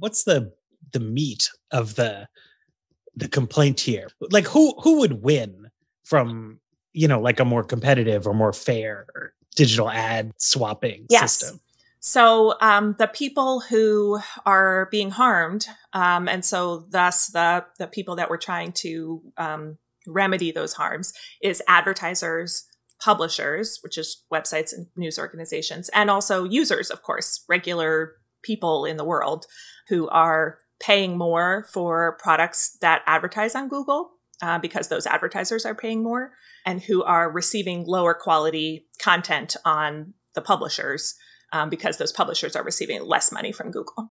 what's the the meat of the the complaint here? Like who who would win from you know like a more competitive or more fair digital ad swapping yes. system? So um, the people who are being harmed, um, and so thus the the people that we're trying to um, remedy those harms is advertisers, publishers, which is websites and news organizations, and also users, of course, regular people in the world who are paying more for products that advertise on Google uh, because those advertisers are paying more, and who are receiving lower quality content on the publishers um, because those publishers are receiving less money from Google.